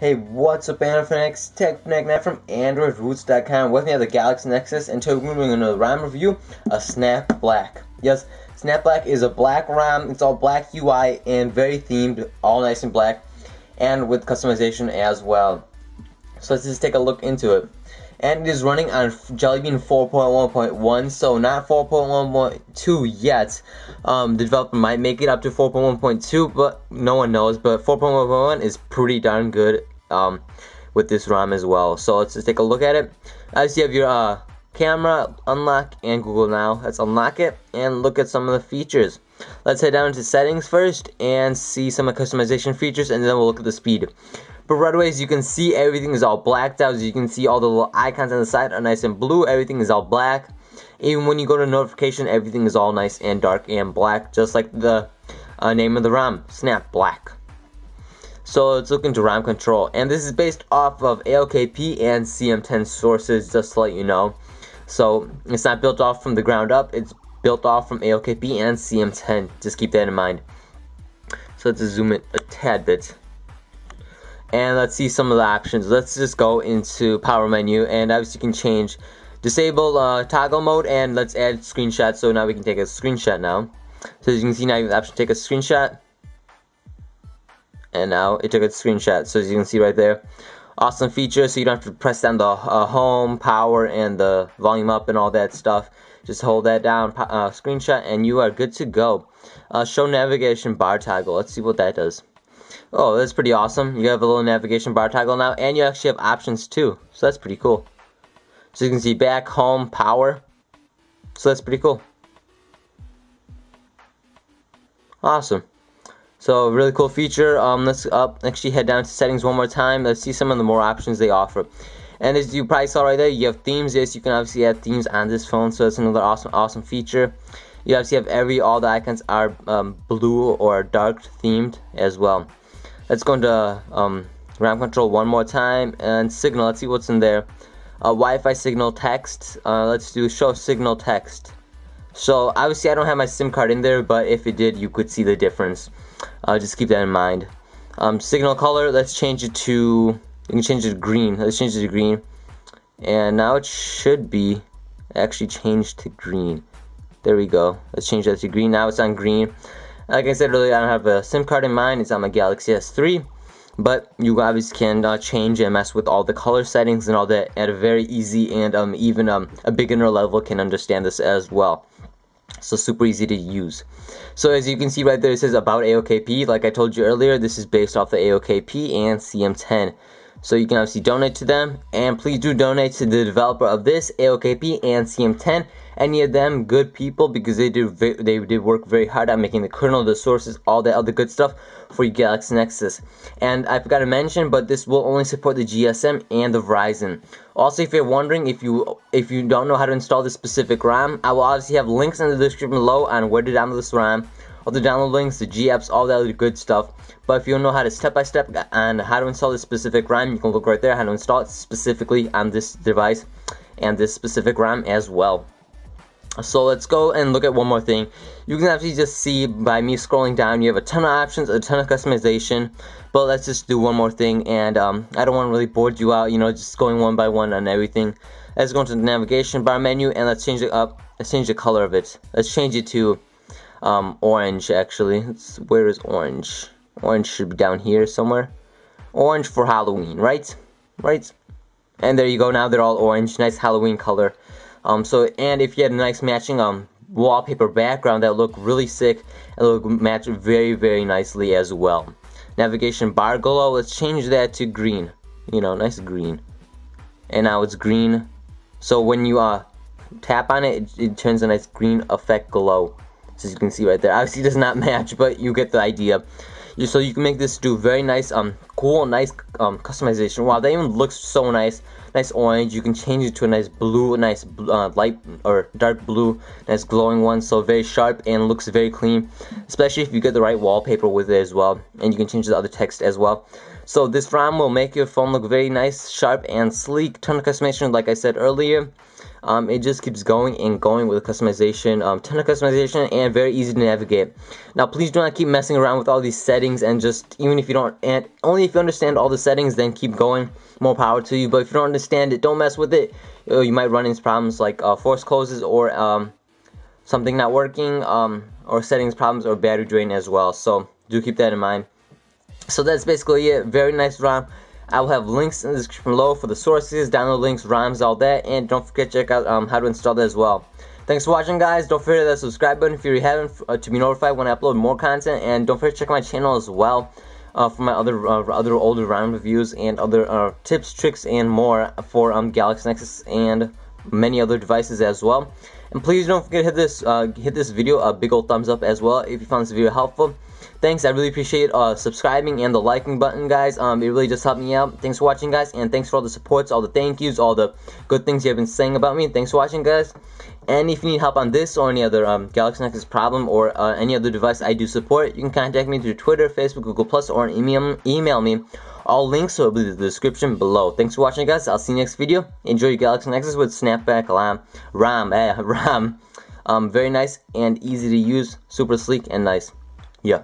Hey, what's up, Android Fanatics? Tech Fanatic from AndroidRootz.com. With me at the Galaxy Nexus, and today we're doing another ROM review, a Snap Black. Yes, Snap Black is a black ROM. It's all black UI and very themed, all nice and black, and with customization as well. So let's just take a look into it and it is running on Jelly Bean 4.1.1, so not 4.1.2 yet. Um, the developer might make it up to 4.1.2, but no one knows. But 4.1.1 is pretty darn good um, with this ROM as well. So let's just take a look at it. As you have your uh, camera, unlock, and Google Now. Let's unlock it and look at some of the features. Let's head down to settings first and see some of the customization features, and then we'll look at the speed. But right away, as you can see, everything is all blacked out. As you can see, all the little icons on the side are nice and blue. Everything is all black. Even when you go to notification, everything is all nice and dark and black, just like the uh, name of the ROM, Snap Black. So let's look into ROM control. And this is based off of AOKP and CM10 sources, just to let you know. So it's not built off from the ground up, it's built off from AOKP and CM10. Just keep that in mind. So let's zoom it a tad bit and let's see some of the options let's just go into power menu and obviously you can change disable uh, toggle mode and let's add screenshot so now we can take a screenshot now so as you can see now you have the option to take a screenshot and now it took a screenshot so as you can see right there awesome feature so you don't have to press down the uh, home power and the volume up and all that stuff just hold that down uh, screenshot and you are good to go uh, show navigation bar toggle let's see what that does Oh, that's pretty awesome. You have a little navigation bar toggle now, and you actually have options too. So that's pretty cool. So you can see back, home, power. So that's pretty cool. Awesome. So really cool feature. Um, let's up actually head down to settings one more time. Let's see some of the more options they offer. And as you probably saw right there, you have themes. Yes, you can obviously add themes on this phone. So that's another awesome, awesome feature. You obviously have every all the icons are um, blue or dark themed as well. Let's go into um, ROM control one more time and signal. Let's see what's in there. Uh, Wi-Fi signal text. Uh, let's do show signal text. So obviously I don't have my SIM card in there, but if it did, you could see the difference. Uh, just keep that in mind. Um, signal color. Let's change it to. You can change it to green. Let's change it to green. And now it should be actually changed to green. There we go. Let's change that to green. Now it's on green. Like I said earlier, I don't have a SIM card in mind. It's on my Galaxy S3. But you obviously can uh, change and mess with all the color settings and all that at a very easy and um, even um, a beginner level can understand this as well. So super easy to use. So as you can see right there, it says about AOKP. Like I told you earlier, this is based off the AOKP and CM10. So you can obviously donate to them. And please do donate to the developer of this, AOKP and CM10 any of them good people because they do they did work very hard at making the kernel, the sources, all that other good stuff for your Galaxy Nexus. And I forgot to mention, but this will only support the GSM and the Verizon. Also, if you're wondering if you if you don't know how to install this specific ROM, I will obviously have links in the description below on where to download this ROM all the download links, the G apps, all that other good stuff. But if you don't know how to step by step and how to install this specific ROM, you can look right there how to install it specifically on this device and this specific ROM as well. So let's go and look at one more thing. You can actually just see by me scrolling down, you have a ton of options, a ton of customization. But let's just do one more thing, and um, I don't want to really bore you out, you know, just going one by one on everything. Let's go into the navigation bar menu, and let's change it up. Let's change the color of it. Let's change it to um, orange, actually. Let's, where is orange? Orange should be down here somewhere. Orange for Halloween, right? Right? And there you go, now they're all orange. Nice Halloween color. Um, so and if you had a nice matching um wallpaper background that look really sick, it look match very very nicely as well. Navigation bar glow, let's change that to green. You know, nice green. And now it's green. So when you uh tap on it, it, it turns a nice green effect glow. As you can see right there. Obviously does not match, but you get the idea. So you can make this do very nice, um, cool, nice um, customization. Wow, that even looks so nice nice orange. You can change it to a nice blue, a nice uh, light or dark blue, nice glowing one. So very sharp and looks very clean, especially if you get the right wallpaper with it as well. And you can change the other text as well. So this ROM will make your phone look very nice, sharp, and sleek. Ton of customization, like I said earlier. Um, it just keeps going and going with customization, um, ton of customization, and very easy to navigate. Now, please do not keep messing around with all these settings, and just even if you don't, and only if you understand all the settings, then keep going. More power to you. But if you don't understand it, don't mess with it. You might run into problems like uh, force closes or um, something not working, um, or settings problems or battery drain as well. So do keep that in mind. So that's basically it. Very nice ROM. I will have links in the description below for the sources, download links, rhymes, all that, and don't forget to check out um, how to install that as well. Thanks for watching, guys. Don't forget that subscribe button if you haven't uh, to be notified when I upload more content, and don't forget to check my channel as well uh, for my other uh, other older ROM reviews and other uh, tips, tricks, and more for um, Galaxy Nexus and many other devices as well. And please don't forget to hit this uh, hit this video a big old thumbs up as well if you found this video helpful. Thanks, I really appreciate uh, subscribing and the liking button, guys. Um, it really just helped me out. Thanks for watching, guys, and thanks for all the supports, all the thank yous, all the good things you have been saying about me. Thanks for watching, guys. And if you need help on this or any other um, Galaxy Nexus problem or uh, any other device I do support, you can contact me through Twitter, Facebook, Google+, Plus, or email, email me. All links will be in the description below. Thanks for watching, guys. I'll see you next video. Enjoy your Galaxy Nexus with Snapback RAM. RAM, eh, RAM. Um, very nice and easy to use, super sleek and nice. Yeah.